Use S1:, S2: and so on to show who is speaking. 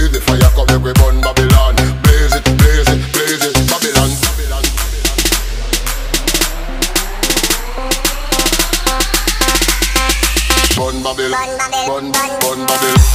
S1: Blaze the fire, come make we burn Babylon. Blaze it, blaze it, blaze it, Babylon. Babylon. Burn Babylon, burn, burn Babylon.